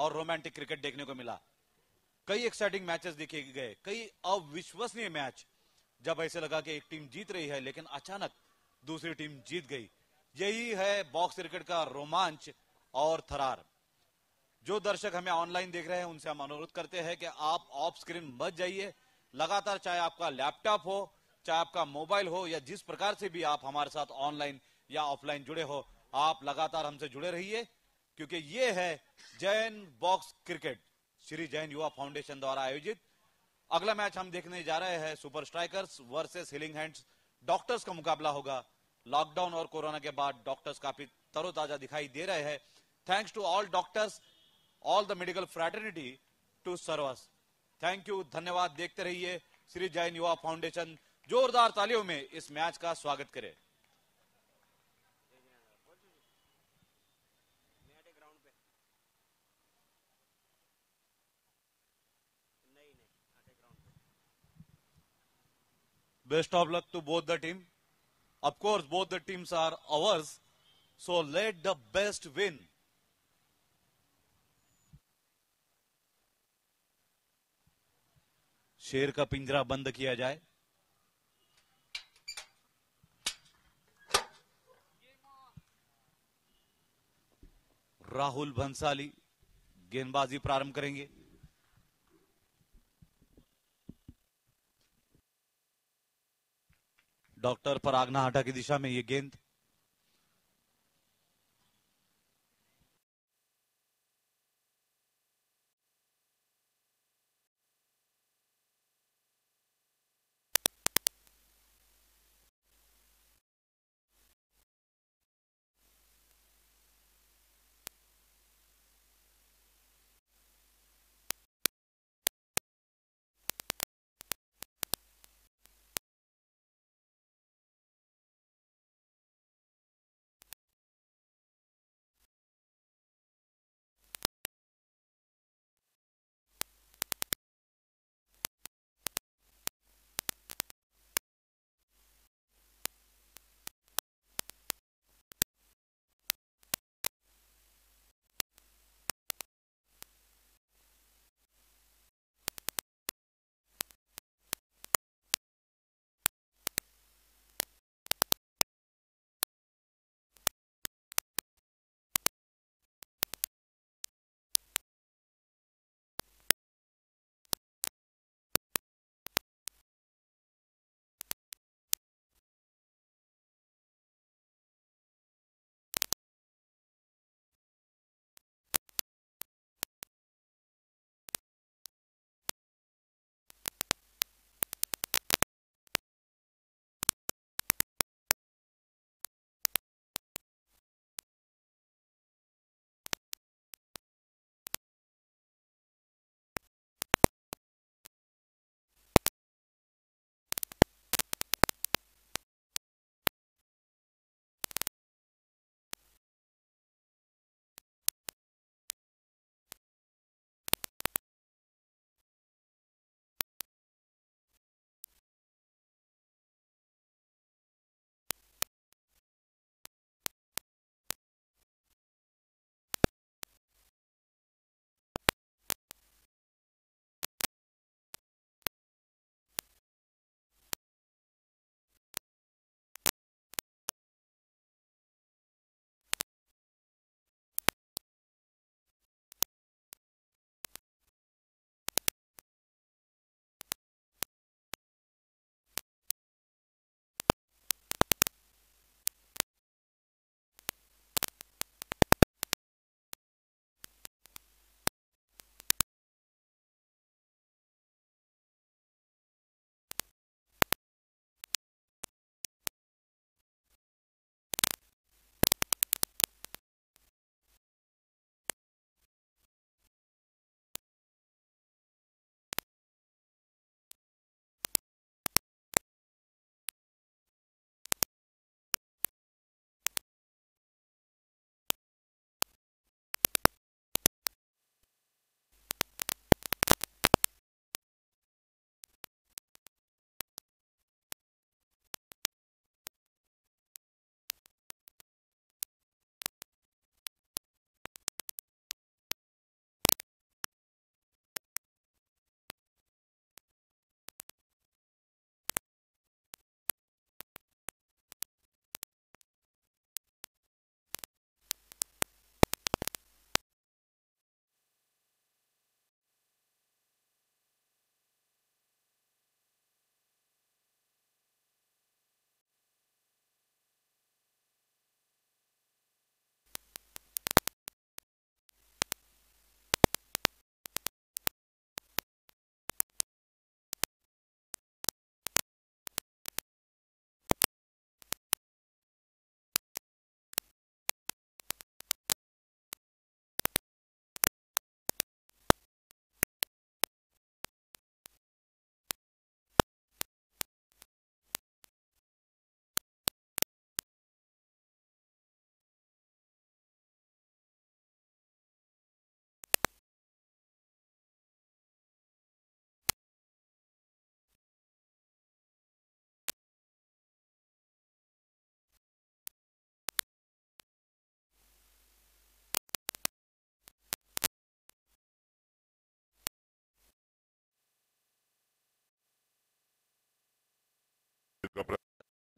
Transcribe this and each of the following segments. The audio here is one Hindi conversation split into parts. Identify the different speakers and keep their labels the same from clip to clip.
Speaker 1: और रोमांटिक क्रिकेट देखने को मिला। कई एक्साइटिंग मैचेस देखे गए, कई अविश्वसनीय मैच जब ऐसे लगा कि एक टीम जीत रही है, लेकिन अचानक दूसरी टीम जीत गई। यही है बॉक्स क्रिकेट का रोमांच और थरार। जो दर्शक हमें ऑनलाइन देख रहे हैं, उनसे हम अनुरोध करते हैं कि आप ऑफ़ स्क्रीन मत जाइए। लगातार चाहे आपका लैपटॉप हो, चाहे आपका मोबाइल हो, या जिस प्रकार से भी आप हमारे साथ ऑनलाइन या ऑफलाइन जुड़े हो, आप लगातार हमसे जुड़े रहिए। क्योंकि ये है Jain box cricket. Shri Jain Yuva foundation द्वारा आयोजित। अगला मैच हम देखने जा रहे हैं super strikers versus healing hands. Doctors का मुकाबला होगा। लॉकडाउन और कोरोना के बाद डॉक्टर्स काफ़ी तरोताजा दिखाई दे रहे हैं। Thanks to all doctors all the medical fraternity to serve us thank you धन्यवाद। देखते रहिए श्री जैन युवा फाउंडेशन। जोरदार तालियों में इस मैच का स्वागत करें। Best of luck to both the team. Of course, both the teams are ours. So let the best win. शेर का पिंजरा बंद किया जाए राहुल भंसाली गेंदबाजी प्रारंभ करेंगे डॉक्टर परागना हाटा की दिशा में ये गेंद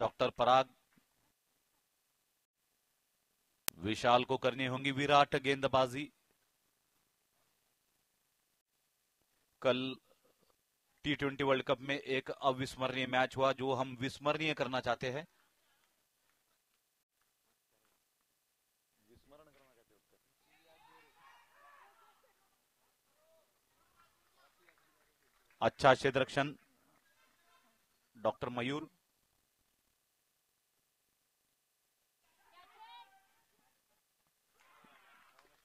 Speaker 1: पराग। विशाल को करनी होंगी विराट गेंदबाजी। कल टी ट्वेंटी वर्ल्ड कप में एक अविस्मरणीय मैच हुआ, जो हम विस्मरणीय करना चाहते हैं। अच्छा क्षेत्र रक्षण doctor Mayur.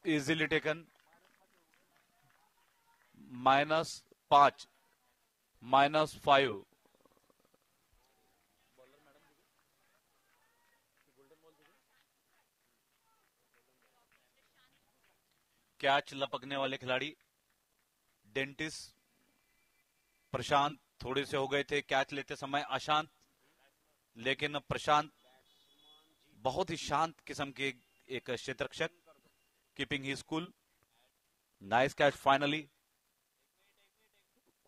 Speaker 1: Easily taken minus पाँच माइनस फाइव कैच लपकने वाले खिलाड़ी? डेंटिस्ट प्रशांत थोड़े से हो गए थे कैच लेते समय अशांत, लेकिन प्रशांत बहुत ही शांत किस्म के एक क्षेत्रक्षक कीपिंग ही school nice catch finally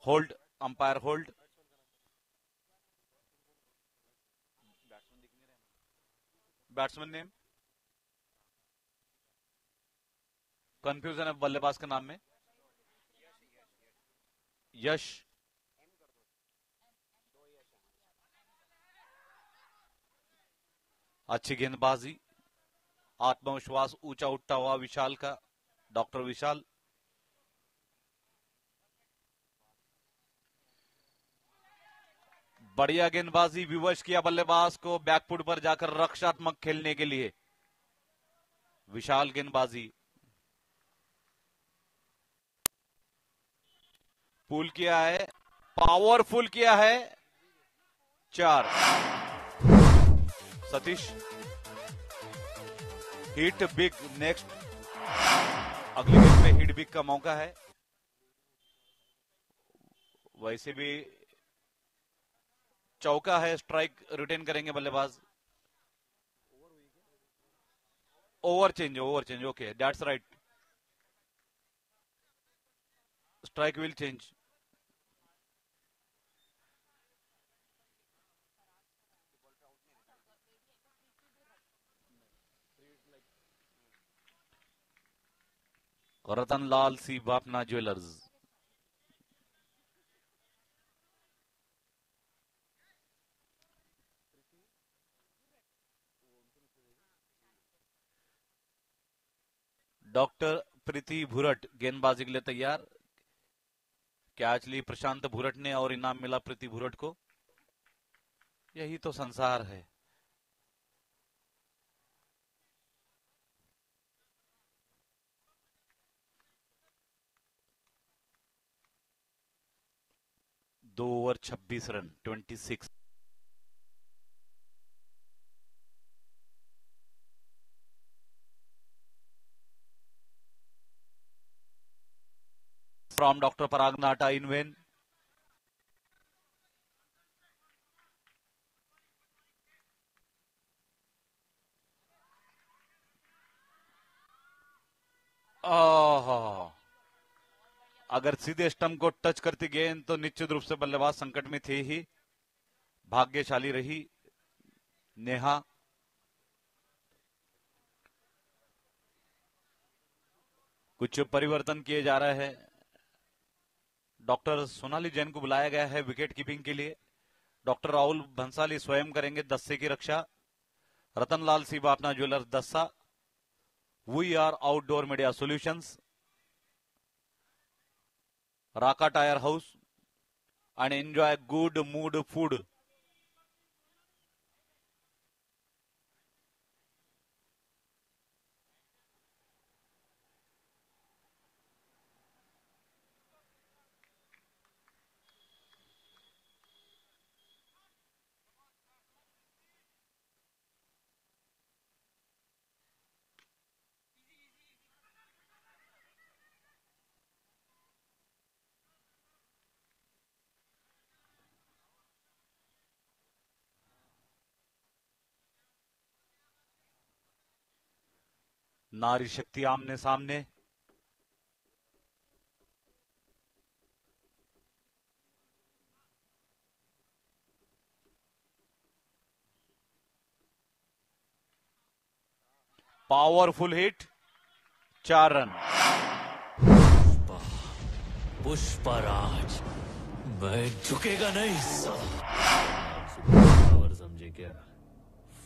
Speaker 1: hold umpire hold batsman name confusion है बल्लेबाज के नाम में यश अच्छी गेंदबाजी. आत्मविश्वास ऊँचा उठता हुआ विशाल का, डॉक्टर विशाल। बढ़िया गेंदबाजी, विवश किया बल्लेबाज को बैकफुट पर जाकर रक्षात्मक खेलने के लिए। विशाल गेंदबाजी। पुल किया है, पावरफुल किया है, चार। सतीश। Hit big next. अगले गेम में हिट बिग का मौका है। वैसे भी चौका है स्ट्राइक रिटेन करेंगे बल्लेबाज। Over change over change okay that's right strike will change Ratan Lal C Bapna jewellers. Doctor Preeti Bhurat गेंदबाजी के लिए तैयार। कैच ली प्रशांत भुरट ने और इनाम मिला प्रीति भुरट को? यही तो संसार है। दो over 26 run 26 from doctor Parag Nata इनवेन Oh, oh, oh. अगर सीधे स्टम्प को टच करती गेंद तो निश्चित रूप से बल्लेबाज संकट में थे ही। भाग्यशाली रही नेहा। कुछ परिवर्तन किए जा रहे हैं। डॉक्टर सोनाली जैन को बुलाया गया है विकेट कीपिंग के लिए। डॉक्टर राहुल भंसाली स्वयं करेंगे दस्से की रक्षा। रतनलाल सिंह अपना ज्वेलर दस्सा। We are outdoor media solutions Raka Tire House and enjoy good mood food. नारी शक्ति आमने सामने। पावरफुल हिट चार रन।
Speaker 2: पुष्पराज मैं झुकेगा नहीं। समझे क्या?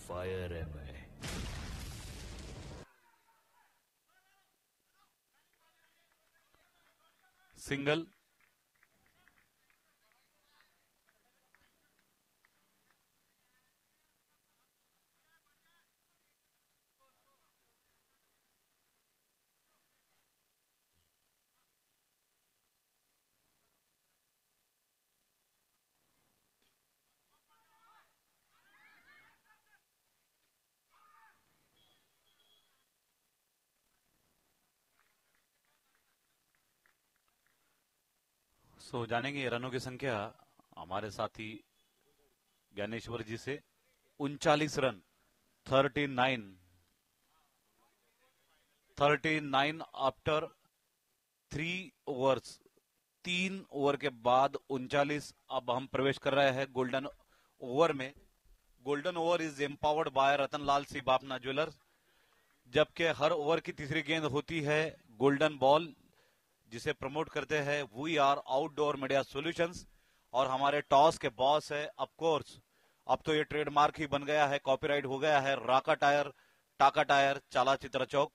Speaker 2: फायर है मैं।
Speaker 1: सिंगल सो जानेंगे रनों की संख्या। हमारे साथी ज्ञानेश्वर जी से उनचालीस run thirty nine thirty nine after three overs तीन ओवर के बाद उनचालीस। अब हम प्रवेश कर रहे हैं गोल्डन ओवर में। Golden over is empowered by Ratan Lal C Bapna jewellers जबकि हर ओवर की तीसरी गेंद होती है गोल्डन बॉल जिसे प्रमोट करते हैं we are outdoor media solutions और हमारे टॉस के बॉस है ऑफकोर्स अब तो ये ट्रेडमार्क ही बन गया है कॉपीराइट हो गया है, राका टायर, टाका टायर, चाला चित्र चौक।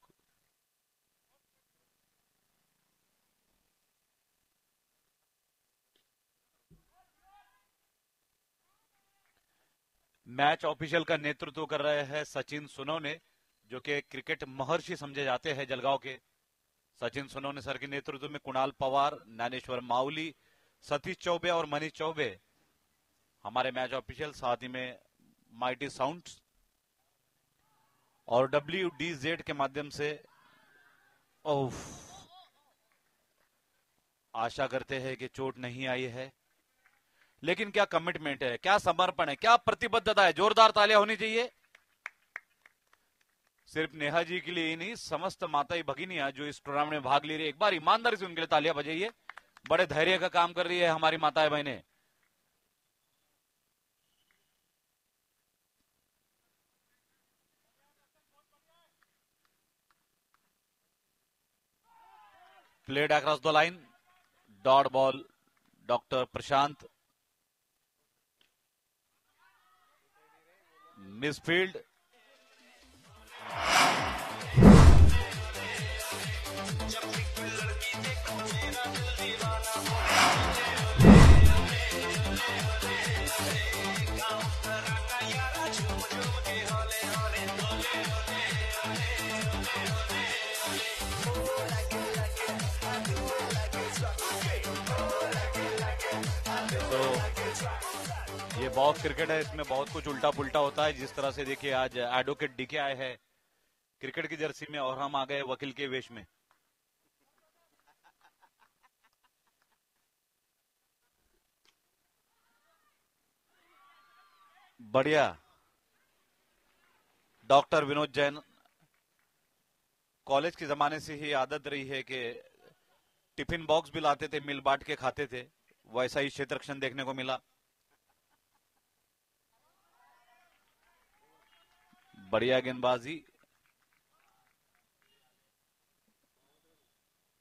Speaker 1: मैच ऑफिशियल का नेतृत्व कर रहे हैं सचिन सुनोने, जो कि क्रिकेट महर्षि समझे जाते हैं जलगांव के। सचिन सोनोने सर के नेतृत्व में कुणाल पवार, ज्ञानेश्वर माउली, सतीश चौबे और मनीष चौबे हमारे मैच ऑफिशियल साथ ही में माइटी साउंड और डब्ल्यू डी जेड के माध्यम से ओफ आशा करते हैं कि चोट नहीं आई है। लेकिन क्या कमिटमेंट है, क्या समर्पण है, क्या प्रतिबद्धता है? जोरदार तालियाँ होनी चाहिए। सिर्फ़ नेहा जी के लिए ही नहीं, समस्त माताई भगिनियाँ जो इस टूर्नामेंट में भाग ले रही है। एक बार ईमानदारी से उनके लिए तालियाँ बजाइए। बड़े धैर्य का काम कर रही है हमारी माताएँ बहने। Played across the line dot ball doctor Prashant misfield ये बॉक्स क्रिकेट है, इसमें बहुत कुछ उल्टा पुल्टा होता है। जिस तरह से देखिए आज एडवोकेट डीके आए हैं क्रिकेट की जर्सी में और हम आ गए वकील के वेश में। बढ़िया। डॉक्टर विनोद जैन, कॉलेज के जमाने से ही आदत रही है कि टिफ़िन बॉक्स भी लाते थे, मिल बांट के खाते थे, वैसा ही क्षेत्र देखने को मिला। बढ़िया गेंदबाजी।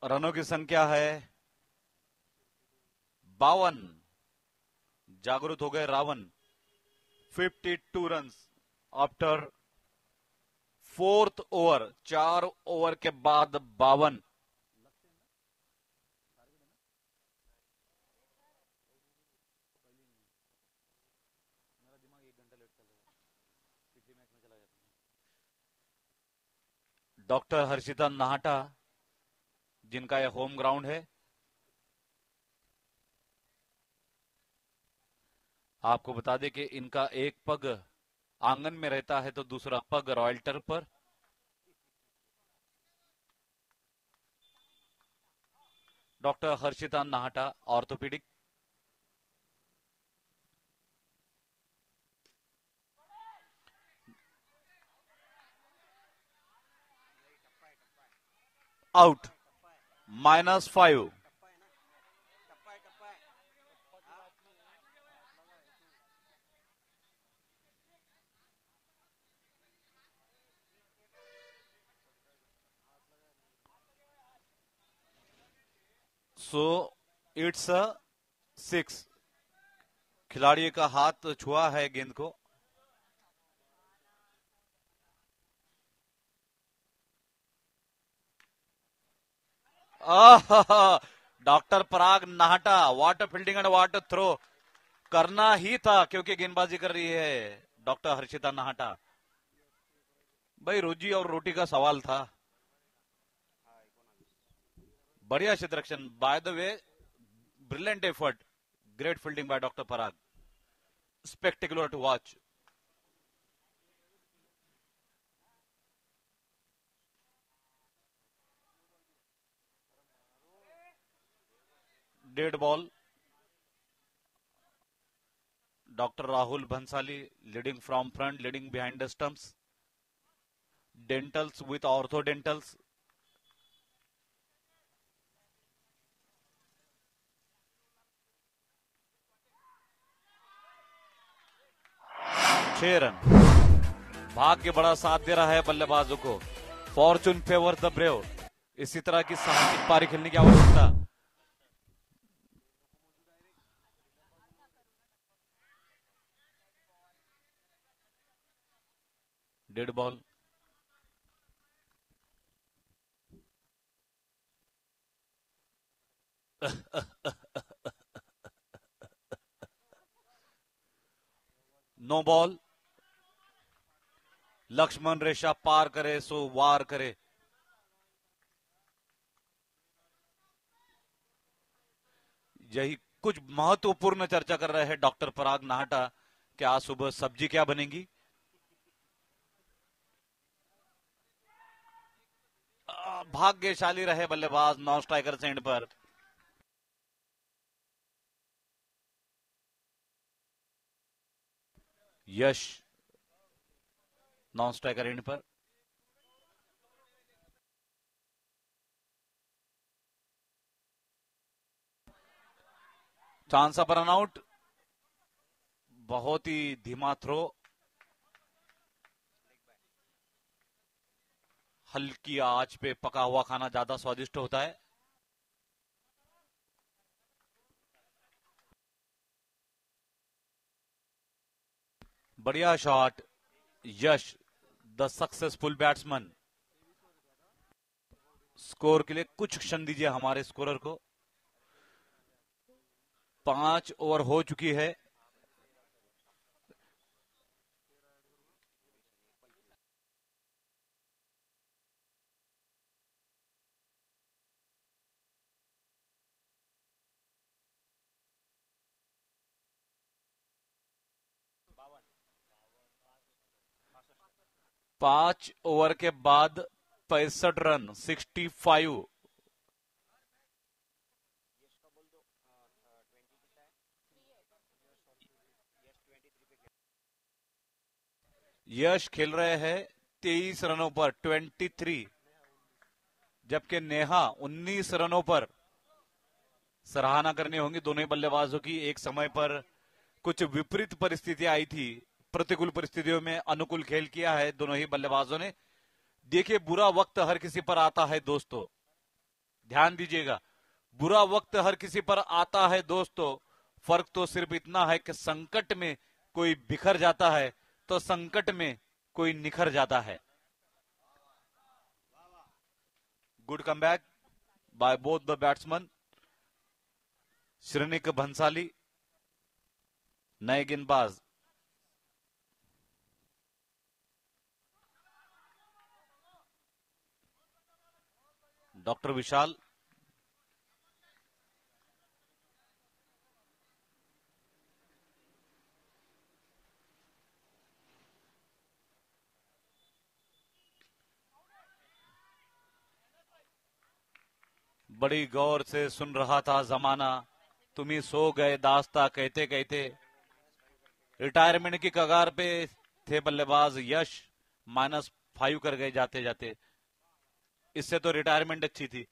Speaker 1: रनों की संख्या है बावन। जागरूक हो गए Ravan. 52 run after fourth over चार ओवर के बाद बावन। डॉक्टर हर्षिता नाहटा जिनका यह होम ग्राउंड है। आपको बता दें कि इनका एक पग आँगन में रहता है तो दूसरा पग रॉयल्टर पर। Doctor Harshita Nahata, orthopaedic. Out. Minus five. So it's six खिलाड़ी का हाथ छुआ है गेंद को। Doctor Parag Nahata water fielding and water throw करना ही था, क्योंकि गेंदबाजी कर रही है डॉक्टर हर्षिता नाहटा। भाई, रोजी और रोटी का सवाल था। बढ़िया चित्रक्षण by the way brilliant effort great fielding by doctor Parag. Spectacular to watch dead ball, doctor Rahul Bhansali leading from front, leading behind the stumps dentals with ortho dentals छह रन। भाग्य बड़ा साथ दे रहा है बल्लेबाजों को। Fortune favour the brave. इसी तरह की साहसिक पारी खेलने की आवश्यकता। Dead ball no ball Lakshman rekha पार करे सो वार करे यही कुछ महत्वपूर्ण चर्चा कर रहे हैं डॉक्टर पराग नाहटा। कि आज सुबह सब्ज़ी क्या बनेगी आ, भाग्यशाली रहे बल्लेबाज नॉन स्ट्राइकर सेंड पर। यश नॉन स्ट्राइकर एंड पर। चांस पर रनआउट बहुत ही धीमा थ्रो। हल्की आँच पे पका हुआ खाना ज़्यादा स्वादिष्ट होता है। बढ़िया shot Yash the successful batsman score के लिए कुछ क्षण दीजिए हमारे स्कोरर को। पाँच ओवर हो चुकी है। पाँच ओवर के बाद पैंसठ रन, सिक्सटी फाइव। यश खेल रहे हैं तेईस रनों पर, ट्वेंटी थ्री। जबकि नेहा उन्नीस रनों पर। सराहना करनी होगी दोनों बल्लेबाजों की। एक समय पर कुछ विपरीत परिस्थितियाँ आई थी। प्रतिकूल परिस्थितियों में अनुकूल खेल किया है दोनों ही बल्लेबाजों ने। देखिए, बुरा वक्त हर किसी पर आता है दोस्तों। ध्यान दीजिएगा, बुरा वक्त हर किसी पर आता है दोस्तों। फ़र्क तो सिर्फ़ इतना है कि संकट में कोई बिखर जाता है तो संकट में कोई निखर जाता है। Good come back by both the batsman Shrenik Bhansali नए गेंदबाज। डॉक्टर विशाल। बड़ी गौर से सुन रहा था जमाना। तुम्ही सो गए दास्ता कहते कहते रिटायरमेंट की कगार पे थे बल्लेबाज यश। माइनस फाइव कर गए जाते जाते इससे तो रिटायरमेंट अच्छी थी।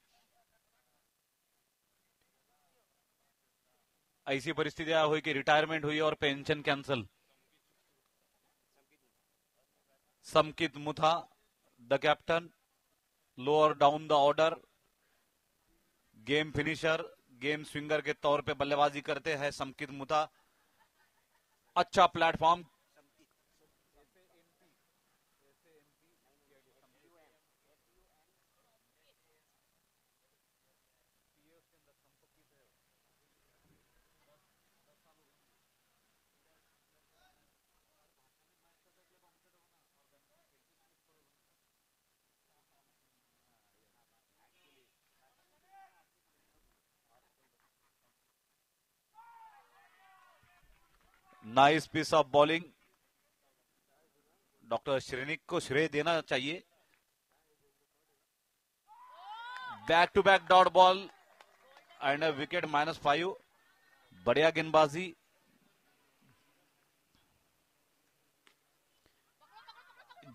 Speaker 1: ऐसी परिस्थितियाँ हुई कि रिटायरमेंट हुई और pension cancel Samkit Mutha the captain lower down the order game finisher game swinger के तौर पे बल्लेबाजी करते हैं समकित मुथा। अच्छा platform nice piece of bowling doctor Shrenik को श्रेय देना चाहिए। Back to back dot ball and wicket minus five बढ़िया गेंदबाजी।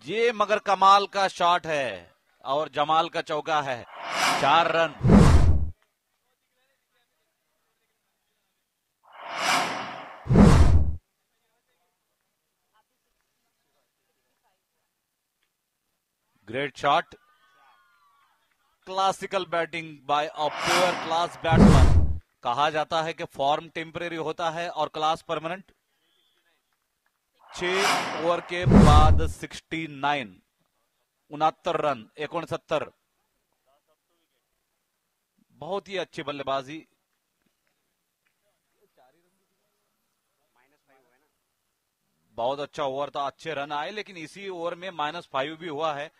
Speaker 1: ये मगर कमाल का शॉट है और जमाल का चौका है। चार run great shot classical batting by a pure class batsman कहा जाता है कि फॉर्म टेम्परेरी होता है और क्लास परमानेंट छह ओवर के बाद 69 उनहत्तर रन, एकोणसत्तर. बहुत ही अच्छी बल्लेबाजी. बहुत अच्छा ओवर था, अच्छे रन आए, लेकिन इसी ओवर में माइनस फाइव भी हुआ है.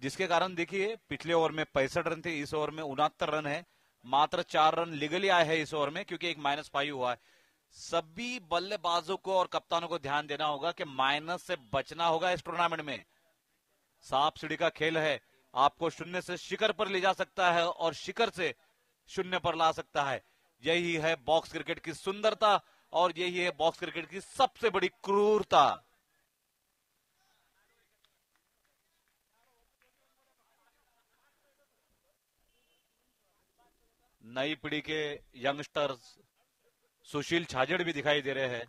Speaker 1: जिसके कारण देखिए, पिछले ओवर में पैंसठ रन थे, इस ओवर में उनहत्तर रन है। मात्र चार रन लीगली आए हैं इस ओवर में, क्योंकि एक माइनस फाइव हुआ है। सभी बल्लेबाजों को और कप्तानों को ध्यान देना होगा कि माइनस से बचना होगा इस टूर्नामेंट में। सांप सीढ़ी का खेल है। आपको शून्य से शिखर पर ले जा सकता है और शिखर से शून्य पर ला सकता है। यही है बॉक्स क्रिकेट की सुंदरता और यही है बॉक्स क्रिकेट की सबसे बड़ी क्रूरता। नई पीढ़ी के यंगस्टर्स सुशील छाजड़ भी दिखाई दे रहे हैं।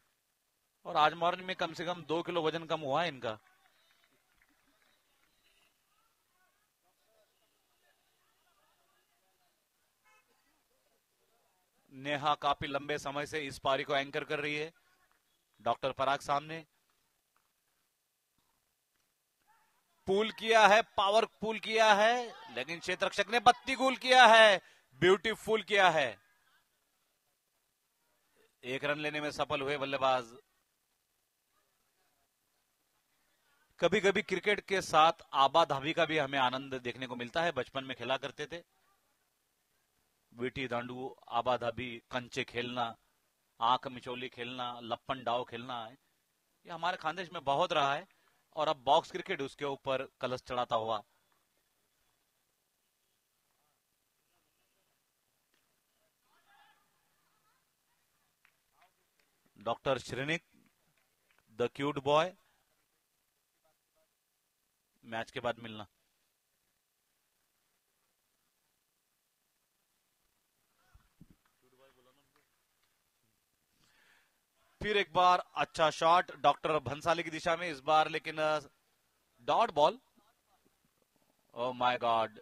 Speaker 1: और आज मॉर्निंग में कम से कम दो किलो वज़न कम हुआ है इनका। नेहा काफ़ी लंबे समय से इस पारी को एंकर कर रही है। डॉक्टर पराग सामने। पुल किया है पावर पुल किया है, लेकिन क्षेत्र रक्षक ने बत्ती गुल किया है। ब्यूटीफुल किया है। एक रन लेने में सफल हुए बल्लेबाज। कभी कभी क्रिकेट के साथ आबा धाबी का भी हमें आनंद देखने को मिलता है। बचपन में खेला करते थे। वीटी दांडू, आबा धाबी, कंचे खेलना, आँख मिचोली खेलना, लप्पन डाव खेलना, ये हमारे खानदेश में बहुत रहा है। और अब बॉक्स क्रिकेट उसके ऊपर कलश चढ़ाता हुआ doctor Shrenik the cute boy. Match के बाद मिलना। फिर एक बार अच्छा शॉट, डॉक्टर भंसाली की दिशा में इस बार, लेकिन dot ball. Oh my God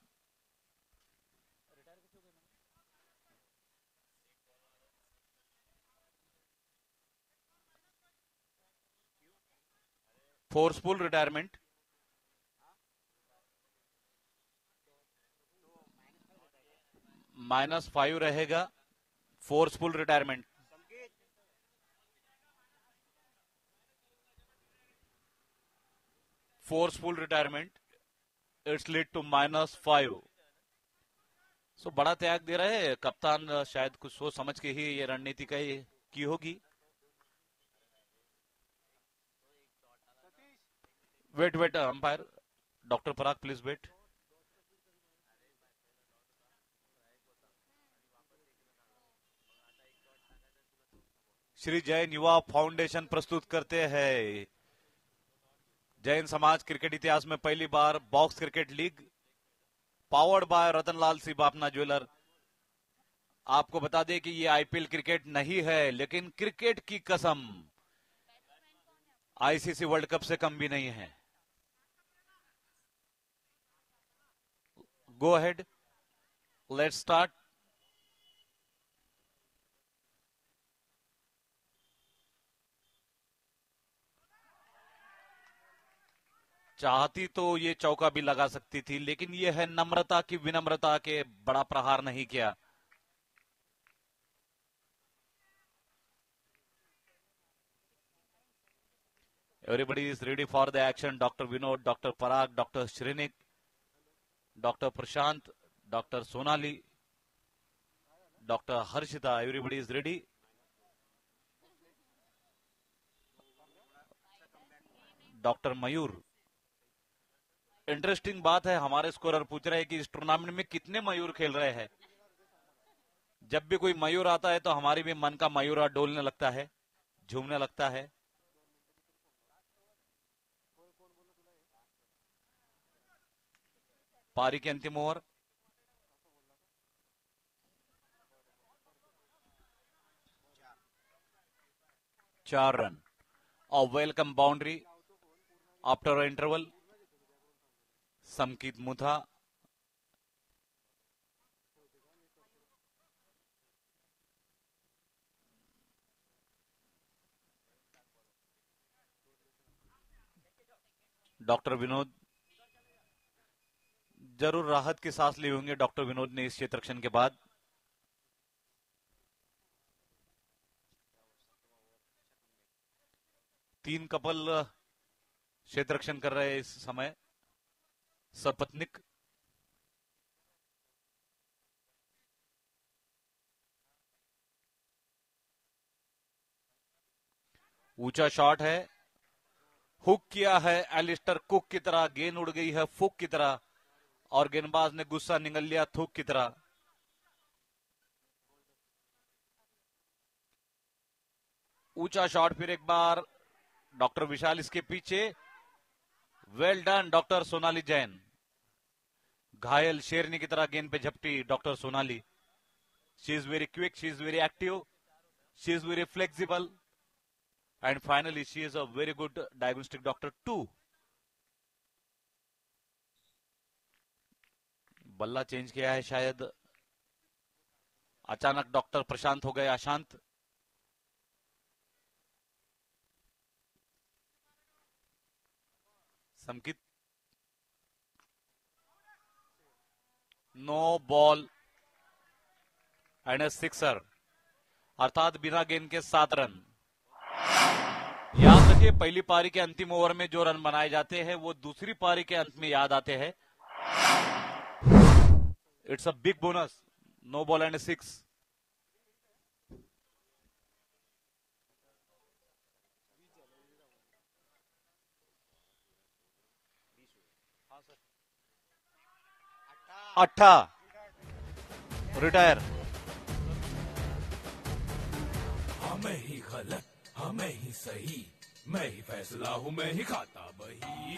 Speaker 1: forceful retirement minus five रहेगा forceful retirement forceful retirement it's lead to minus five so बड़ा त्याग दे रहे हैं, कप्तान शायद कुछ सोच समझ के ही ये रणनीति का की होगी। Wait wait umpire doctor Parag please wait Shri Jain Yuva foundation प्रस्तुत करते हैं। जैन समाज क्रिकेट इतिहास में पहली बार box cricket league, powered by Ratanlal Singh Bapna jeweller. आपको बता दें कि ये आईपीएल क्रिकेट नहीं है, लेकिन क्रिकेट की कसम, आईसीसी वर्ल्ड कप से कम भी नहीं है। go ahead. Let's start. चाहती तो ये चौका भी लगा सकती थी, लेकिन यह है नम्रता की विनम्रता के बड़ा प्रहार नहीं किया। Everybody is ready for the action doctor Vinod doctor Parag doctor Shrenik Dr. Prashant, Dr. Sonali, Dr. Harshita. Everybody is ready. Doctor Mayur interesting बात है हमारे स्कोरर पूछ रहे हैं कि इस टूर्नामेंट में कितने मयूर खेल रहे हैं जब भी कोई मयूर आता है तो हमारी भी मन का मयूरा डोलने लगता है झूमने लगता है पारी के अंतिम ओवर चार रन और welcome boundary after interval Samkit Mutha doctor Vinod ज़रूर राहत की सांस लिए होंगे डॉक्टर विनोद ने इस क्षेत्रक्षण के बाद। तीन कपल क्षेत्रक्षण कर रहे हैं इस समय। सपत्निक ऊँचा शॉट है। हुक किया है एलिस्टर कुक की तरह, गेंद उड़ गई है फुक की तरह। और गेंदबाज ने गुस्सा निकल लिया थूक की तरह। ऊँचा शॉट, फिर एक बार डॉक्टर विशाल इसके पीछे। Well done, doctor Sonali Jain. घायल शेरनी की तरह गेंद पे झपटी doctor Sonali. She is very quick she is very active she is very flexible and finally she is a very good diagnostic doctor to बल्ला चेंज किया है शायद। अचानक डॉक्टर प्रशांत हो गए, अशांत। संकित। नो बॉल एंड सिक्सर अर्थात बिना गेंद के सात रन। याद रखिए, पहली पारी के अंतिम ओवर में जो रन बनाए जाते हैं, वो दूसरी पारी के अंत में याद आते हैं। It's a big bonus no ball and six अट्ठा retire
Speaker 3: हमें ही गलत, हमें ही सही। मैं ही फैसला हूँ, मैं ही खाता बही।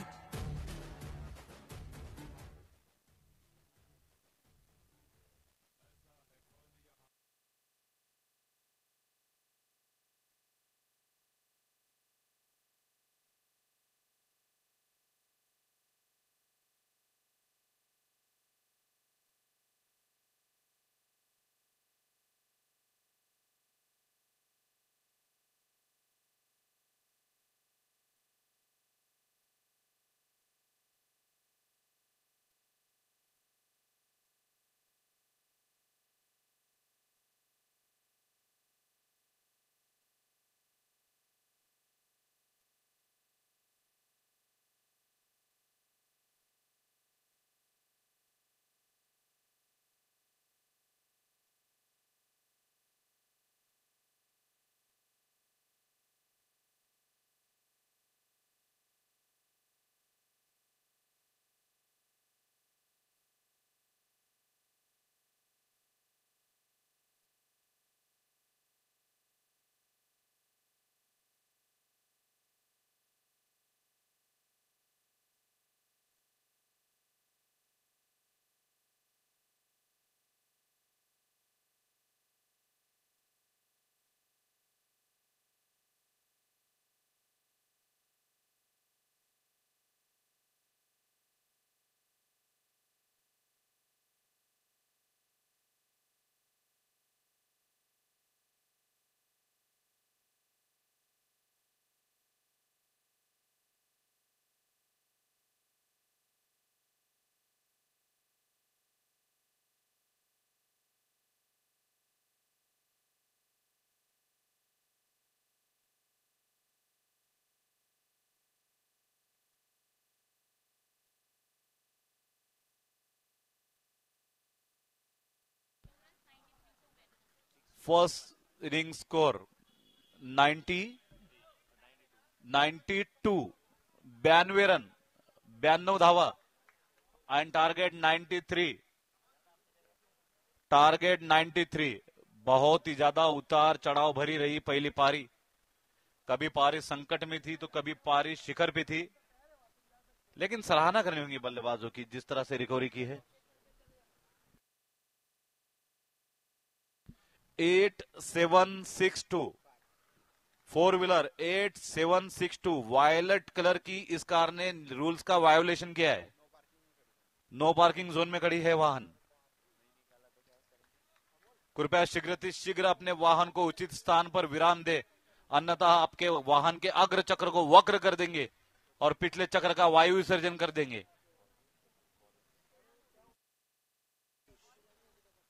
Speaker 1: फ़र्स्ट इनिंग स्कोर 90 92 ब्यानवे रन ब्याण्णव धावा एंड टारगेट 93 टारगेट 93 बहुत ही ज़्यादा उतार चढ़ाव भरी रही पहली पारी। कभी पारी संकट में थी तो कभी पारी शिखर पे थी। लेकिन सराहना करनी होगी बल्लेबाजों की, जिस तरह से रिकवरी की है। Eight seven six two. Four wheeler, eight seven six two. Violet colour की इस कार ने रूल्स का वायोलेशन किया है। नो पार्किंग जोन में खड़ी है वाहन। कृपया शीघ्र शीघ्र अपने वाहन को उचित स्थान पर विराम दे। अन्यथा आपके वाहन के अग्र चक्र को वक्र कर देंगे और पिछले चक्र का वायु विसर्जन कर देंगे।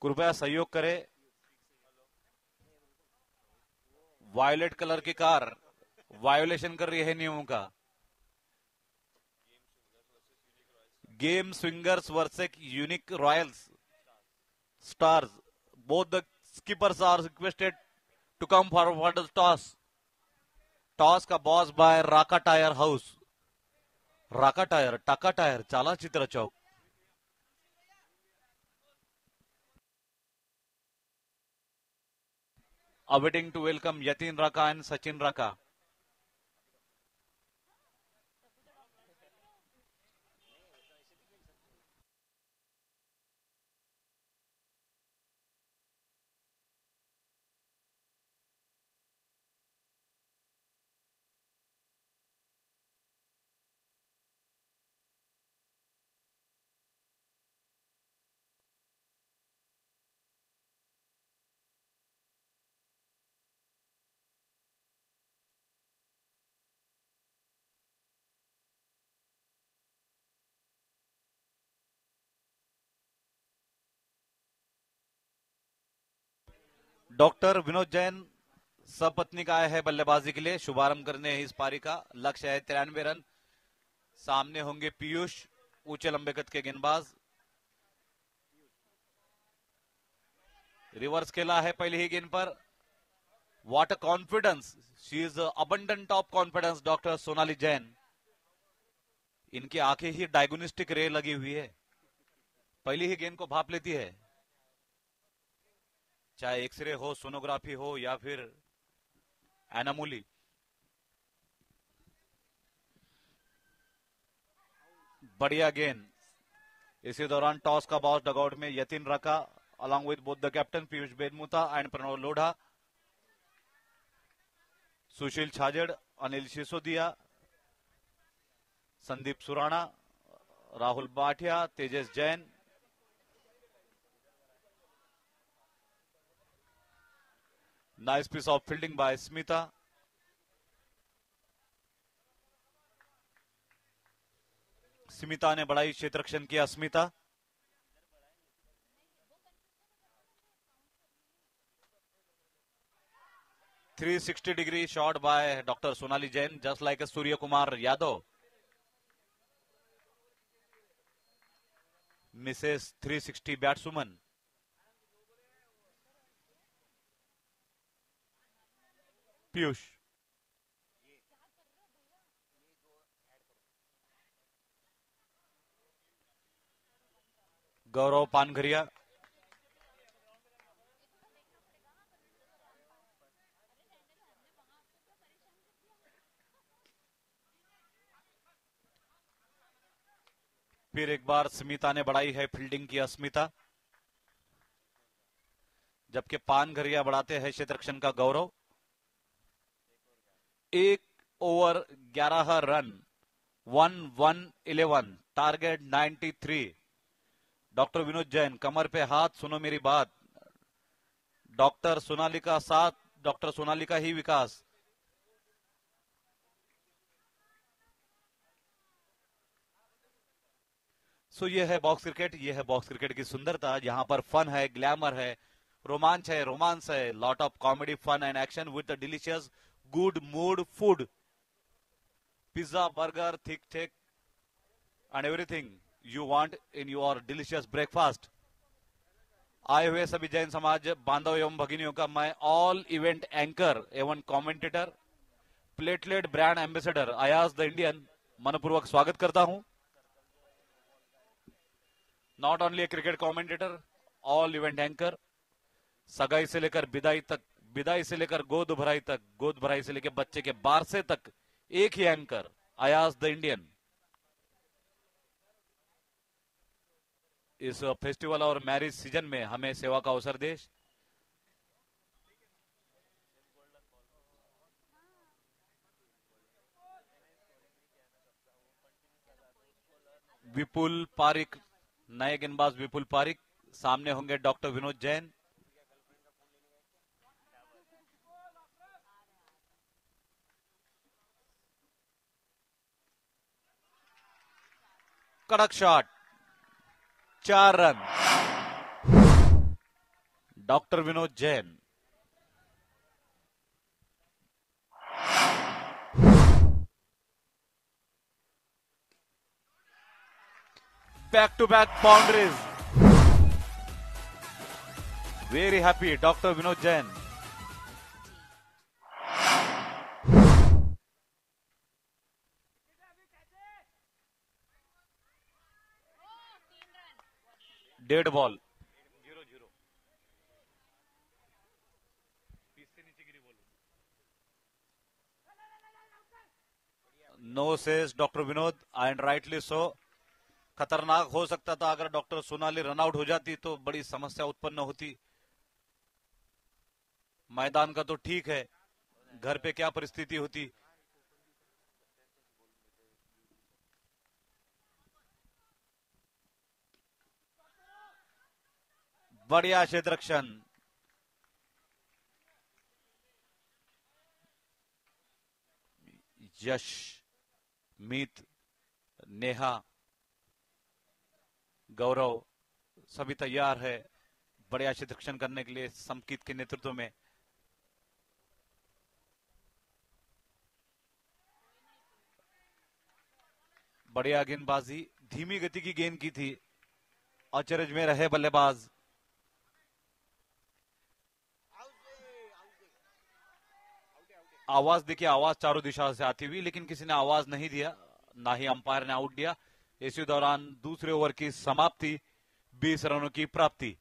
Speaker 1: कृपया सहयोग करें। वायोलेट कलर की कार वायोलेशन कर रही है नियमों का। Game swingers versus unique royals stars the skippers are requested to come forward to toss. Toss का boss by Raka tyre house Raka tyre Taka tyre Chala Chitra Chowk awaiting to welcome Yatin Raka and Sachin Raka. Doctor Vinod Jain, सपत्नी का आया है बल्लेबाजी के लिए। शुभारंभ करने हैं इस पारी का। लक्ष्य है तिरानवे रन। सामने होंगे पीयूष, ऊँचे लंबे कद के गेंदबाज। रिवर्स खेला है पहले ही गेंद पर। What a confidence she is abundant of confidence doctor Sonali Jain. इनकी आँखें ही डायग्नोस्टिक रे लगी हुई है। पहली ही गेंद को भाप लेती है। चाहे एक्सरे हो, सोनोग्राफी हो या फिर एनामोली। बढ़िया गेंद। इसी दौरान टॉस का बॉस डगआउट में Yatin Raka along with both the captain Piyush Bedmuta and Pranav Lodha. Sushil Chhajed, Anil Sisodia, Sandeep Surana, Rahul Bathia, Tejas Jain Nice piece of fielding by Smita. Smita ने बड़ा ही क्षेत्र रक्षण किया Smita three sixty degree shot by doctor Sonali Jain just like Surya Kumar Yadav Mrs 360 batsman Piyush. Gaurav Panghariya. फिर एक बार स्मिता ने बढ़ाई है फील्डिंग की अस्मिता। जबकि पानघरिया बढ़ाते हैं क्षेत्र का गौरव। एक ओवर ग्यारह run, one one eleven, target ninety three. Doctor Vinod Jain, कमर पे हाथ, सुनो मेरी बात। डॉक्टर सोनाली का साथ, डॉक्टर सोनाली का ही विकास। सो ये है बॉक्स क्रिकेट, ये है बॉक्स क्रिकेट की सुंदरता। जहाँ पर फन है ग्लैमर है, रोमांच है रोमांस है lot of comedy fun and action with delicious good mood food. Pizza, burger, thick thick, and everything you want in your delicious breakfast. आए हुए सभी जैन समाज बांधव एवं भगिनियों का मैं ऑल इवेंट एंकर एवं commentator platelet brand ambassador Ayaz the Indian मनपूर्वक स्वागत करता हूँ not only cricket commentator all event anchor सगाई से लेकर विदाई तक विदाई से लेकर गोद भराई तक, गोद भराई से लेकर बच्चे के बारसे तक, एक ही एंकर आयास द इंडियन इस फेस्टिवल और मैरिज सीज़न में हमें सेवा का अवसर दे। विपुल पारिक, नए गेंदबाज विपुल पारिक, सामने होंगे डॉक्टर विनोद जैन। कड़क शॉट चार run. Doctor Vinod Jain back to back boundaries very happy doctor Vinod Jain dead ball. No says doctor Vinod and rightly so खतरनाक हो सकता था अगर डॉक्टर सोनाली रनआउट हो जाती तो बड़ी समस्या उत्पन्न होती। मैदान का तो ठीक है। घर पे क्या परिस्थिति होती? बढ़िया क्षेत्र रक्षण यश, मीत, नेहा, गौरव, सभी तैयार है बढ़िया क्षेत्र रक्षण करने के लिए समकित के नेतृत्व में। बढ़िया गेंदबाजी, धीमी गति की गेंद की थी। अचरज में रहे बल्लेबाज। आवाज़, देखिए, आवाज़ चारों दिशा से आती हुई, लेकिन किसी ने आवाज़ नहीं दिया, ना ही अंपायर ने आउट दिया। इसी दौरान दूसरे ओवर की समाप्ति 20 रनों की प्राप्ति।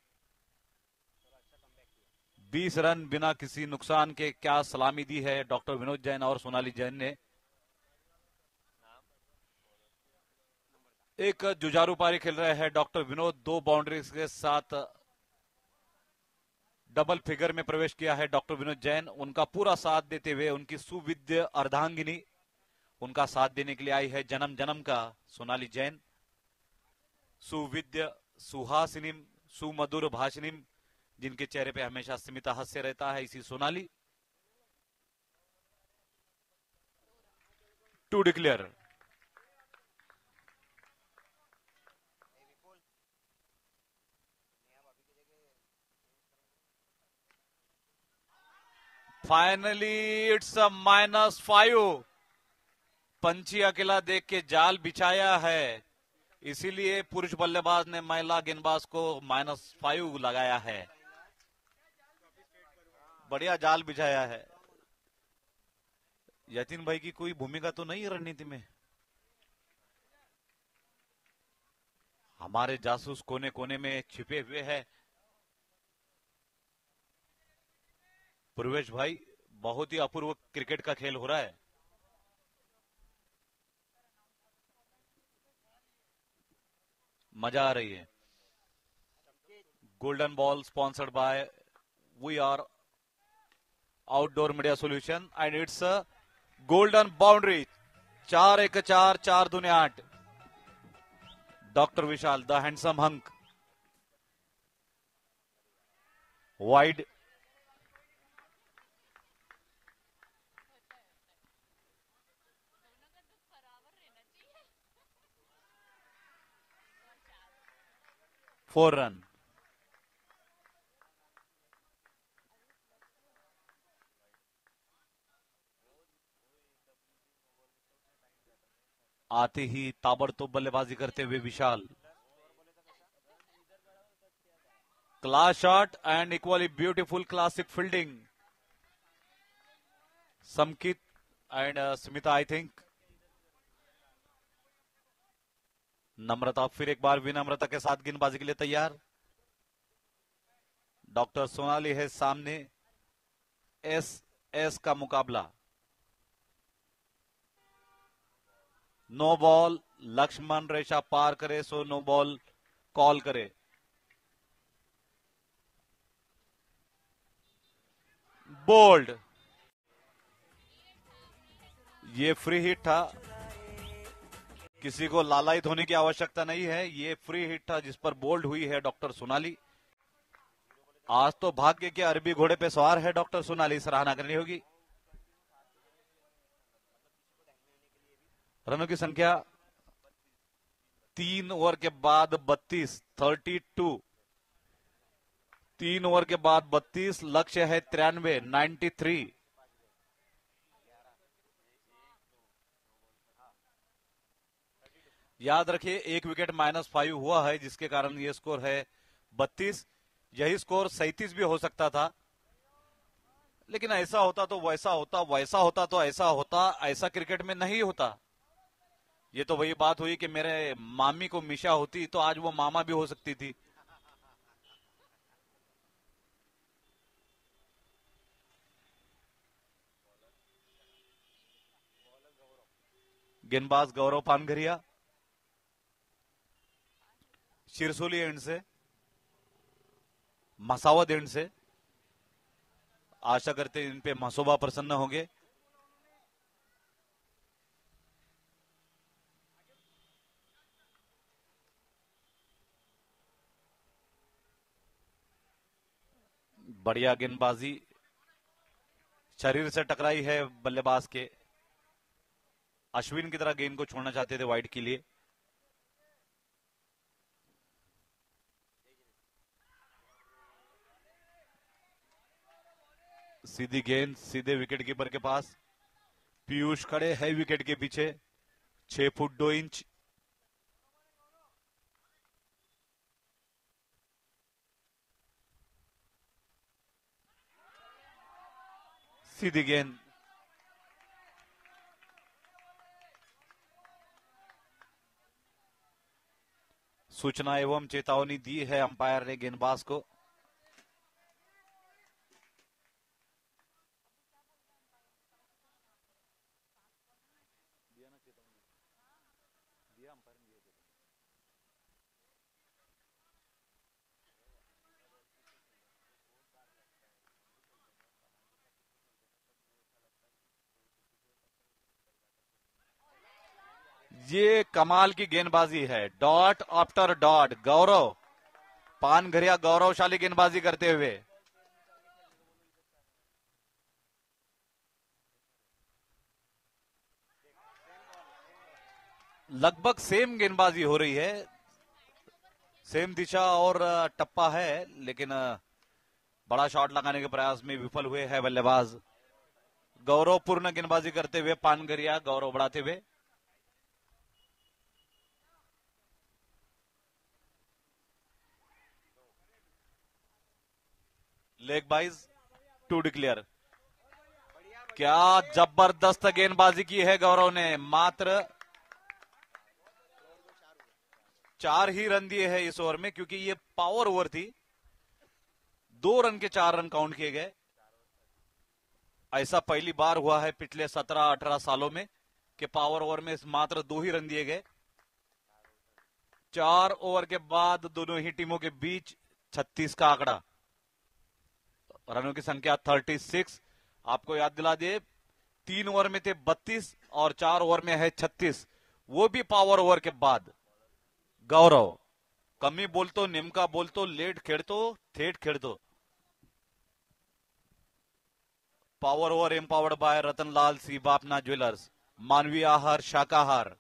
Speaker 1: 20 रन बिना किसी नुकसान के क्या सलामी दी है डॉक्टर विनोद जैन और सोनाली जैन ने? एक जुजारू पारी खेल रहे हैं डॉक्टर विनोद, दो बाउंड्रीज के साथ डबल फिगर में प्रवेश किया है डॉक्टर विनोद जैन। उनका पूरा साथ देते हुए उनकी सुविद्य अर्धांगिनी उनका साथ देने के लिए आई है जन्म जन्म का, सोनाली जैन। सुविद्य सुहासिनीम, सुमधुर भाषिनीम, जिनके चेहरे पे हमेशा सीमित हास्य रहता है, इसी Sonali. Two declare. Finally it's a minus five पंची अकेला देख के जाल बिछाया है। इसीलिए पुरुष बल्लेबाज ने महिला गेंदबाज को माइनस फाइव लगाया है। बढ़िया जाल बिछाया है। यतीन भाई की कोई भूमिका तो नहीं रणनीति में? हमारे जासूस कोने कोने में छिपे हुए हैं। पूर्वेश भाई, बहुत ही अपूर्व क्रिकेट का खेल हो रहा है। मज़ा आ रही है। Golden ball sponsored by V R outdoor media solution and it's a golden boundary चार एक चार चार दुने आठ। Doctor Vishal the handsome hunk wide four run आते ही ताबड़तोब बल्लेबाजी करते हुए Vishal. Class shot and equally beautiful classic fielding Samkit and Smita I think Namrata, फिर एक बार विनम्रता के साथ गेंदबाजी के लिए तैयार। डॉक्टर सोनाली है सामने एस एस का मुकाबला। नो बॉल, लक्ष्मण रेशा पार करे, सो नो बॉल कॉल करे। बोल्ड। ये फ्री हिट था। किसी को लालायित होने की आवश्यकता नहीं है। ये फ्री हिट था जिस पर बोल्ड हुई है डॉक्टर सोनाली। आज तो भाग्य के अरबी घोड़े पे सवार है डॉक्टर सोनाली। सराहना करनी होगी। रनों की संख्या तीन ओवर के बाद बत्तीस थर्टी टू तीन ओवर के बाद बत्तीस, लक्ष्य है तिरानवे नाइन्टी थ्री याद रखिए, एक विकेट माइनस फाइव हुआ है, जिसके कारण ये स्कोर है बत्तीस। यही स्कोर सैतीस भी हो सकता था। लेकिन ऐसा होता तो वैसा होता वैसा होता तो ऐसा होता, ऐसा क्रिकेट में नहीं होता। ये तो वही बात हुई कि मेरे मामी को मिशा होती तो आज वो मामा भी हो सकती थी। गेंदबाज गौरव पानघरिया। शिरसोली एंड से, मसावत एंड से, आशा करते इन पे मसोबा प्रसन्न होंगे। बढ़िया गेंदबाजी, शरीर से टकराई है बल्लेबाज के। अश्विन की तरह गेंद को छोड़ना चाहते थे वाइट के लिए। सीधी गेंद, सीधे विकेट कीपर के पास। पीयूष खड़े है विकेट के पीछे। छह फुट दो इंच। सीधी गेंद। सूचना एवं चेतावनी दी है अंपायर ने गेंदबाज को। ये कमाल की गेंदबाजी है। Dot after dot Gaurav. Panghariya गौरवशाली गेंदबाजी करते हुए। लगभग सेम गेंदबाजी हो रही है। सेम दिशा और टप्पा है, लेकिन बड़ा शॉट लगाने के प्रयास में विफल हुए हैं बल्लेबाज। गौरवपूर्ण गेंदबाजी करते हुए पानगरिया गौरव बढ़ाते हुए। Leg byes, two declare. क्या ज़बरदस्त गेंदबाजी की है गौरव ने। मात्र चार ही रन दिए हैं इस ओवर में, क्योंकि ये पावर ओवर थी। दो रन के चार रन काउंट किए गए। ऐसा पहली बार हुआ है पिछले सत्रह अठारह सालों में कि पावर ओवर में मात्र दो ही रन दिए गए। चार ओवर के बाद दोनों ही टीमों के बीच 36 का आंकड़ा। रनों की संख्या 36 आपको याद दिला दे, तीन ओवर में थे 32 और चार ओवर में है 36 वो भी पावर ओवर के बाद। गौरव, कमी बोलतो नेमका बोलतो लेट खेळतो थेट खेळतो power over empowered by Ratanlal, C Bapna jewellers. मानवीय आहार, शाकाहार।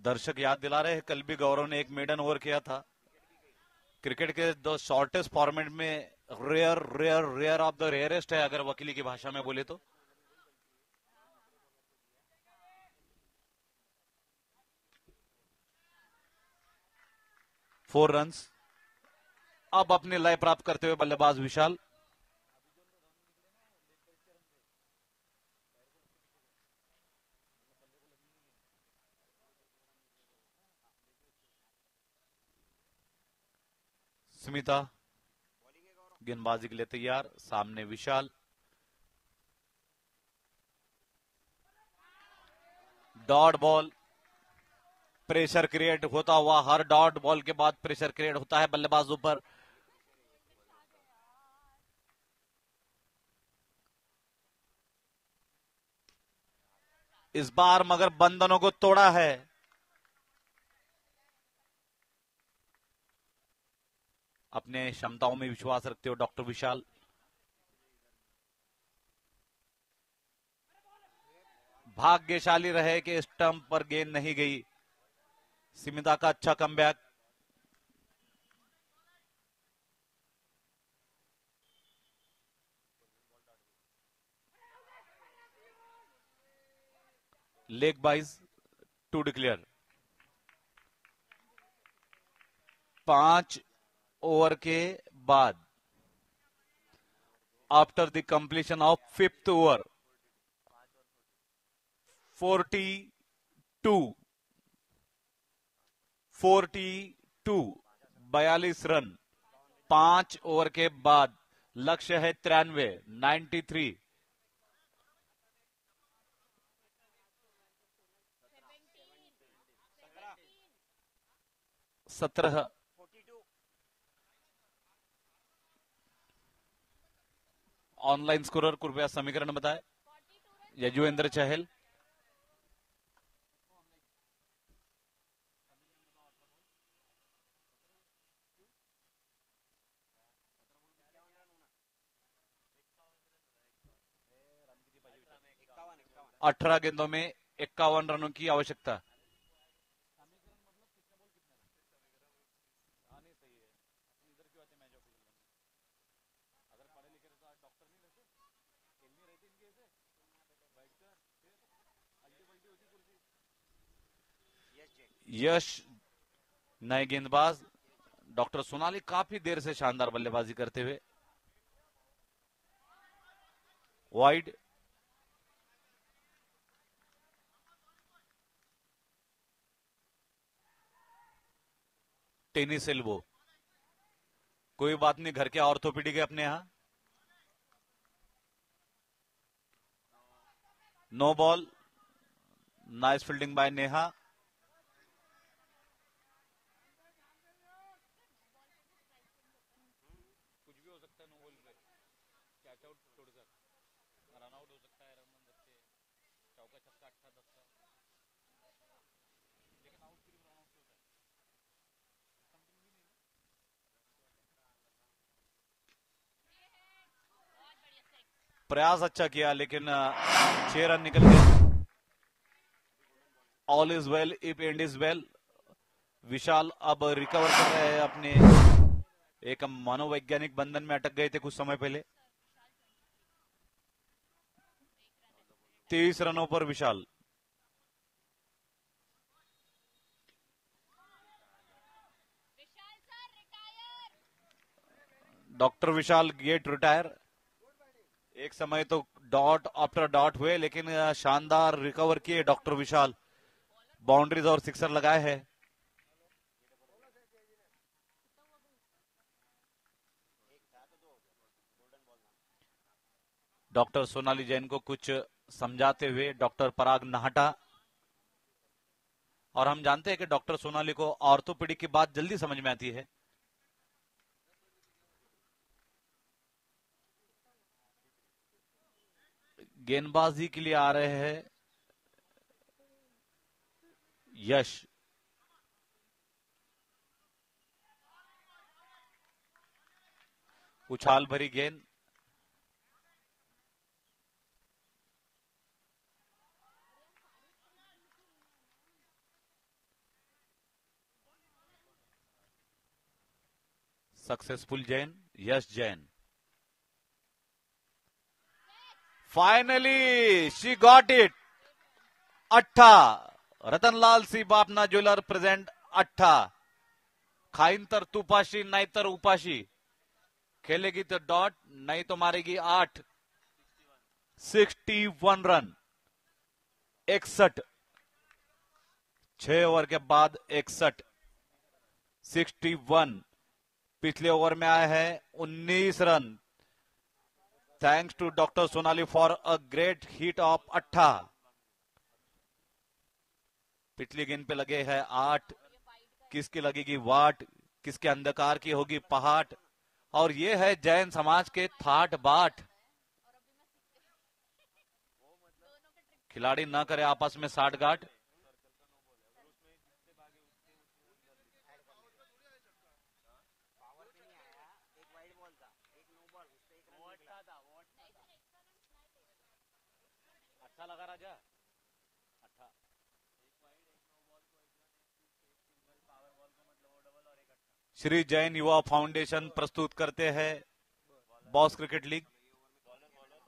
Speaker 1: दर्शक याद दिला रहे हैं, कल भी गौरव ने एक मेडन ओवर किया था। क्रिकेट के दो शॉर्टेस्ट फॉर्मेट में rare rare rare of the rarest है, अगर वकीली की भाषा में बोले तो। फोर रन्स अब अपने लय प्राप्त करते हुए बल्लेबाज विशाल। स्मिता, गेंदबाजी के लिए तैयार, सामने Vishal. Dot ball, pressure create होता हुआ, हर डॉट बॉल के बाद प्रेशर क्रिएट होता है बल्लेबाजों पर। इस बार मगर बंधनों को तोड़ा है। अपने क्षमताओं में विश्वास रखते हो, डॉक्टर विशाल? भाग्यशाली रहे कि स्टंप पर गेंद नहीं गई। सिमिता का अच्छा comeback leg byes two declare पाँच ओवर के बाद after the completion of fifth over forty two forty two बयालीस रन, पाँच ओवर के बाद, लक्ष्य है तिरानवे नाइन्टी थ्री सत्रह ऑनलाइन स्कोरर कृपया समीकरण बताए। यजुवेंद्र चहल। अठारह गेंदों में इक्यावन रनों की आवश्यकता। यश, नए गेंदबाज, डॉक्टर सोनाली काफ़ी देर से शानदार बल्लेबाजी करते हुए। वाइड। Tennis elbow. कोई बात नहीं, घर के ऑर्थोपेडिक है अपने यहाँ। No ball, nice fielding by Neha कुछ भी हो सकता है नो बॉल पे कैच आउट छोड़कर रन आउट हो सकता है रन बन सकते हैं चौका छक्का अट्ठा दस का लेकिन आउट सिर्फ़ रन आउट से होता है प्रयास अच्छा किया, लेकिन छह रन निकल गए। All is well if end is well Vishal अब रिकवर कर रहे हैं अपने एक मनोवैज्ञानिक बंधन में अटक गए थे कुछ समय पहले। तेईस रनों पर Vishal. Doctor Vishal get retire. एक समय तो डॉट आफ्टर डॉट हुए, लेकिन शानदार रिकवर किए डॉक्टर विशाल। बाउंड्रीज और सिक्सर लगाए हैं। डॉक्टर सोनाली जैन को कुछ समझाते हुए डॉक्टर पराग नाहटा। और हम जानते हैं कि डॉक्टर सोनाली को ऑर्थोपेडिक की बात जल्दी समझ में आती है। गेंदबाजी के लिए आ रहे हैं यश। उछाल भरी गेंद। Successful Jain Yash Jain. Finally she got it अट्ठा Ratanlal C Bapna jeweller present अट्ठा खाईन तर तुपाशी नाही तर उपाशी खेलेगी तो डॉट नहीं तो मारेगी आठ सिक्सटी वन रन इकसठ छह ओवर के बाद इकसठ सिक्सटी वन पिछले ओवर में आए हैं उन्नीस run thanks to doctor Sonali for a great hit of अट्ठा पिछली गेंद पे लगे हैं आठ किसकी लगेगी वाट किसके अंधकार की होगी पहाट और ये है जैन समाज के थाट बाट खिलाड़ी ना करे आपस में साठ गाठ अच्छा लगा राजा। अच्छा। श्री जैन युवा फाउंडेशन प्रस्तुत करते हैं boss cricket league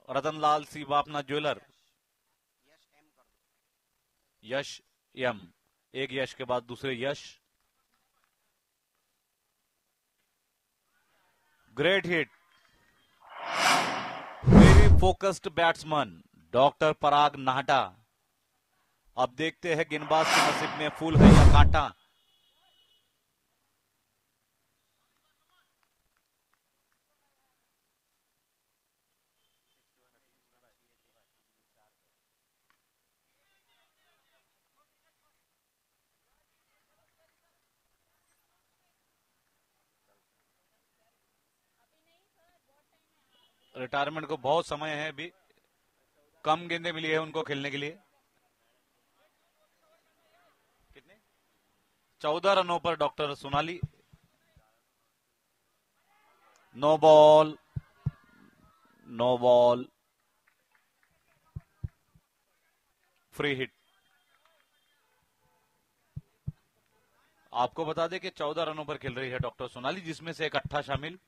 Speaker 1: Ratanlal C Bapna jeweller. Yash M, एक यश के बाद दूसरे Yash. Great hit. Very focused batsman doctor Parag Nahata. अब देखते हैं गेंदबाज के नसीब में फूल है या कांटा। रिटायरमेंट को बहुत समय है अभी। कम गेंदे मिली है उनको खेलने के लिए? कितने? चौदह रनों पर doctor Sonali. No ball no ball. Free hit. आपको बता दें कि चौदह रनों पर खेल रही है डॉक्टर सोनाली, जिसमें से एक अट्ठा शामिल।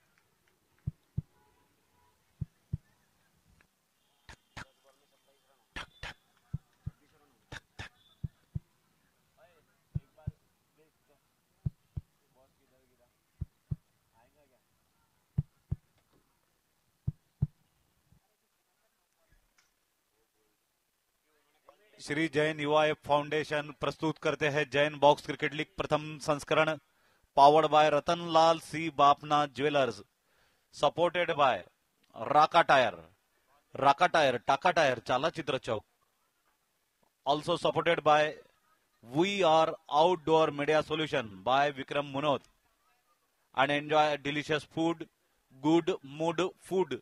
Speaker 1: श्री जैन युवा फाउंडेशन प्रस्तुत करते हैं जैन बॉक्स क्रिकेट लीग प्रथम संस्करण powered by Ratanlal C Bapna jewellers supported by Raka tyre Raka tyre Taka tyre Chala Chitra Chowk also supported by V R outdoor media solution by Vikram Munod and enjoy delicious food, good mood food.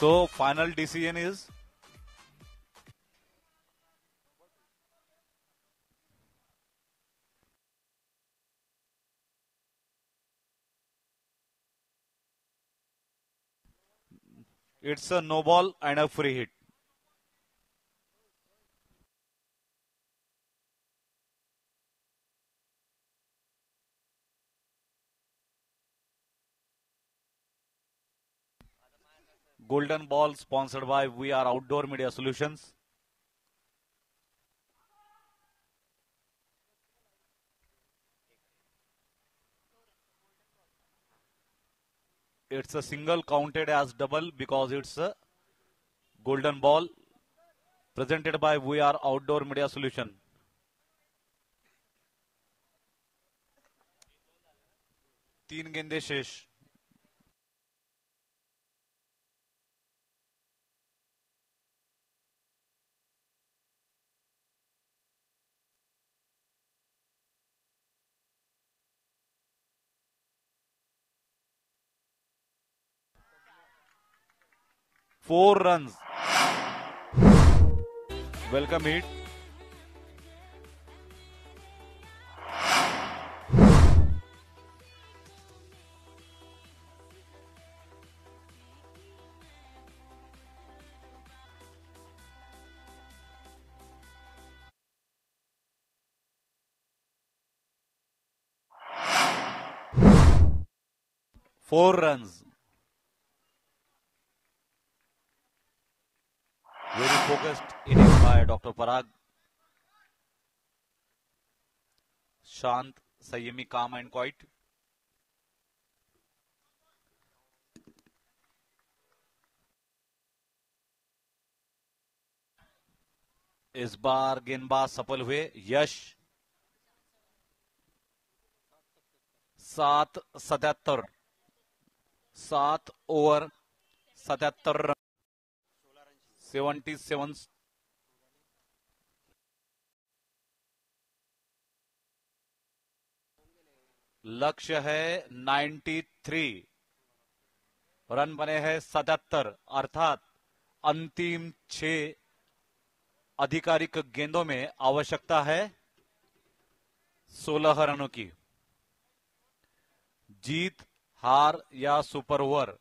Speaker 1: So final decision is it's a no ball and a free hit. Sponsored by We Are Outdoor Media Solutions. It's a single counted as double because it's a golden ball presented by We Are Outdoor Media Solution. तीन गेंदे शेष four runs. Welcome hit. Four runs. Very focused inning by Dr. Parag. Shant, Sayemi, calm and quiet. इस बार गेंदबाज सफल हुए यश सात सतहत्तर सात ओवर सतहत्तर रन सेवन्टी सेवन लक्ष्य है 93 रन बने हैं 77 अर्थात अंतिम छह आधिकारिक गेंदों में आवश्यकता है 16 रनों की। जीत हार या सुपर ओवर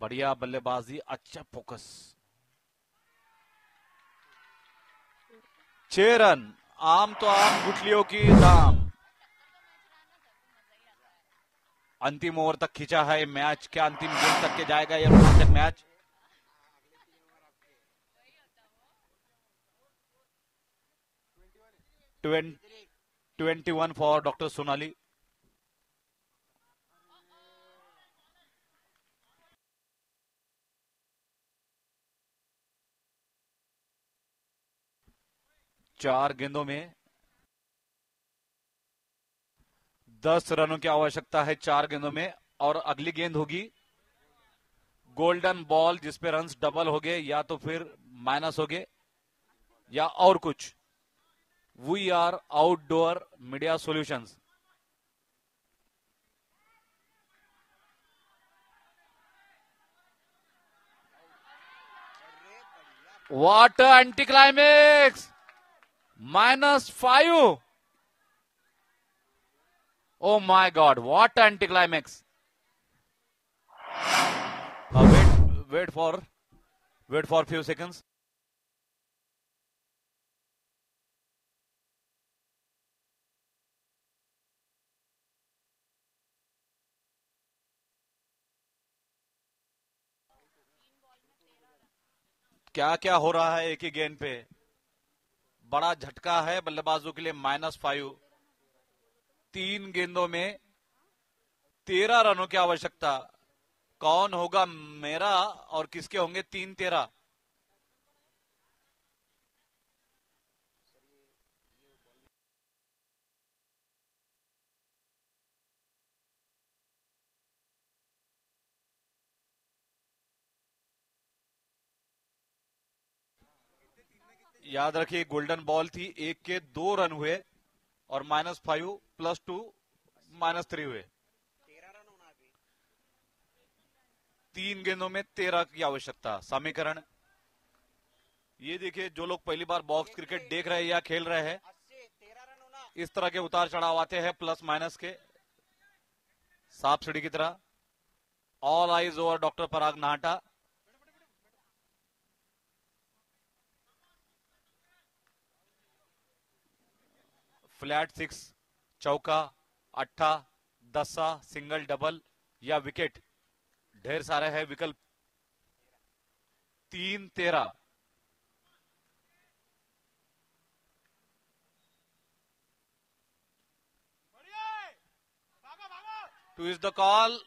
Speaker 1: बढ़िया बल्लेबाजी अच्छा फोकस। छह रन, आम तो आम गुटलियों की दाम। अंतिम ओवर तक खींचा है मैच, क्या अंतिम गेम तक के जाएगा यह रोमांचक match? Twenty one for doctor Sonali. चार गेंदों में दस रनों की आवश्यकता है चार गेंदों में, और अगली गेंद होगी गोल्डन बॉल जिसपे रन्स डबल हो गए, या तो फिर माइनस हो गए, या और कुछ V R outdoor media solutions What anti anticlimax! Minus five. Oh my God! What anticlimax! Uh, wait, wait for, wait for few seconds. क्या क्या हो रहा है एक ही गेंद पे बड़ा झटका है बल्लेबाजों के लिए माइनस फाइव। तीन गेंदों में तेरह रनों की आवश्यकता। कौन होगा मेरा और किसके होंगे तीन तेरह? याद रखिए गोल्डन बॉल थी, एक के दो रन हुए और minus five plus two minus three हुए। तीन गेंदों में तेरह की आवश्यकता, समीकरण। ये देखिए, जो लोग पहली बार बॉक्स क्रिकेट देख रहे हैं या खेल रहे हैं, इस तरह के उतार चढ़ाव आते हैं प्लस माइनस के। सांप सीढ़ी की तरह। All eyes over doctor Parag Nahata flat six, चौका, अट्ठा, दसा, सिंगल, डबल या विकेट। ढेर सारे है विकल्प। तीन, तेरह। Two is the call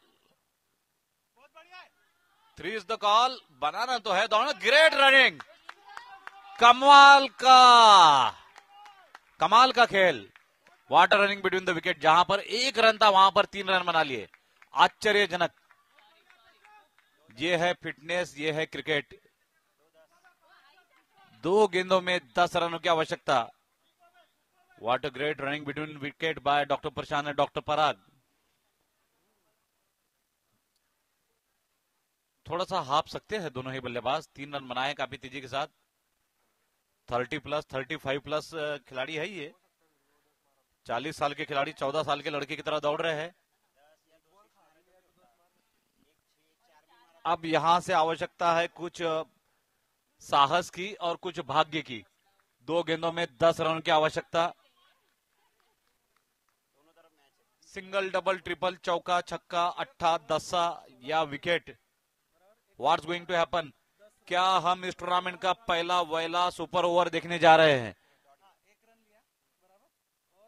Speaker 1: three is the call बनाना तो है दोनों। ग्रेट रनिंग कमाल का। कमाल का खेल। What a running between the wicket जहाँ पर एक रन था, वहाँ पर तीन रन बना लिए। आश्चर्यजनक। ये है फिटनेस ये है क्रिकेट दो गेंदों में दस रनों की आवश्यकता। What a great running between wicket by doctor Prashant and doctor Parag थोड़ा सा हाफ़ सकते हैं दोनों ही बल्लेबाज, तीन रन बनाए काफ़ी तेज़ी के साथ। Thirty plus, thirty five plus खिलाड़ी है ये। चालीस साल के खिलाड़ी, चौदह साल के लड़के की तरह दौड़ रहे हैं। अब यहाँ से आवश्यकता है कुछ साहस की और कुछ भाग्य की। दो गेंदों में दस रन की आवश्यकता। सिंगल, डबल, ट्रिपल, चौका, छक्का, अट्ठा दसा या wicket. What's going to happen क्या हम इस टूर्नामेंट का पहला वैला सुपर ओवर देखने जा रहे हैं?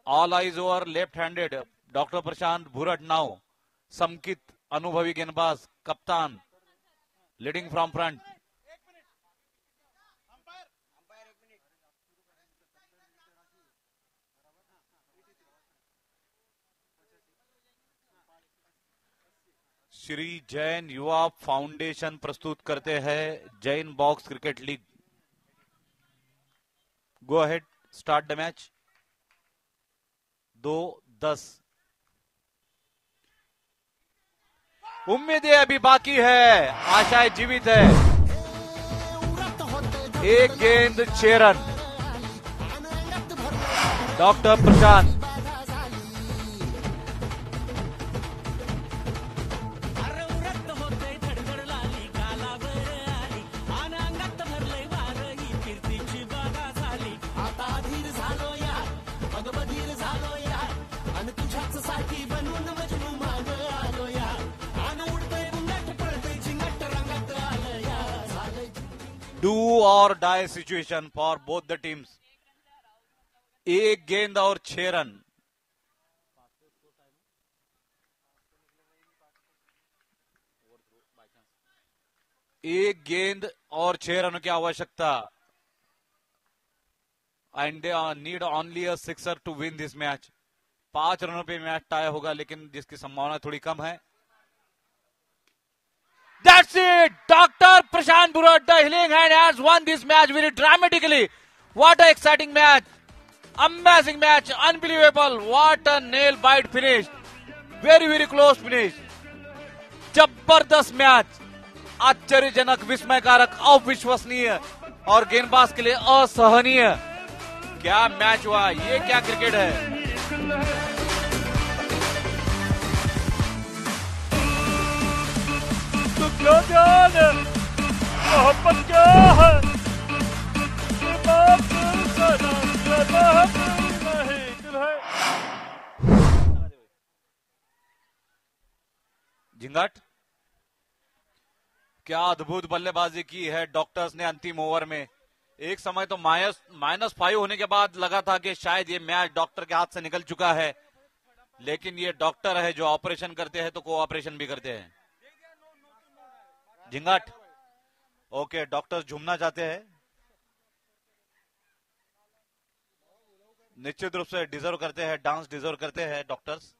Speaker 1: All eyes over left handed doctor Prashant Bhurat नाव समकित अनुभवी गेंदबाज कप्तान leading from front Shri Jain युवा फाउंडेशन प्रस्तुत करते हैं Jain box cricket league. Go ahead start the match दो, दस। उम्मीदें अभी बाकी है, आशाएँ जीवित है। एक गेंद, छह रन। डॉक्टर प्रशांत। और die situation for both the teams एक गेंद और छह रन. एक गेंद और छह रनों की आवश्यकता. And they need only a sixer to win this match पाँच रनों पे मैच टाई होगा, लेकिन जिसकी संभावना थोड़ी कम है That's it. Dr. Prashant Burot, the healing hand, has won this match very dramatically. What an exciting match. Amazing match. Unbelievable. What a nail bite finish. Very, very close finish. ज़बरदस्त मैच आश्चर्यजनक विस्मयकारक अविश्वसनीय और गेंदबाज के लिए असहनीय क्या मैच हुआ ये क्या क्रिकेट है
Speaker 4: तो क्या ध्यान मोहब्बत क्या है? का
Speaker 1: झिंगाट क्या अद्भुत बल्लेबाजी की है डॉक्टर्स ने अंतिम ओवर में। एक समय तो माइनस माइनस फाइव होने के बाद लगा था कि शायद ये मैच डॉक्टर के हाथ से निकल चुका है। लेकिन ये डॉक्टर है जो ऑपरेशन करते हैं तो कोऑपरेशन भी करते हैं। झिंगाट। ओके डॉक्टर झूमना चाहते हैं। निश्चित रूप से डिजर्व करते हैं, डांस डिजर्व करते हैं डॉक्टर्स।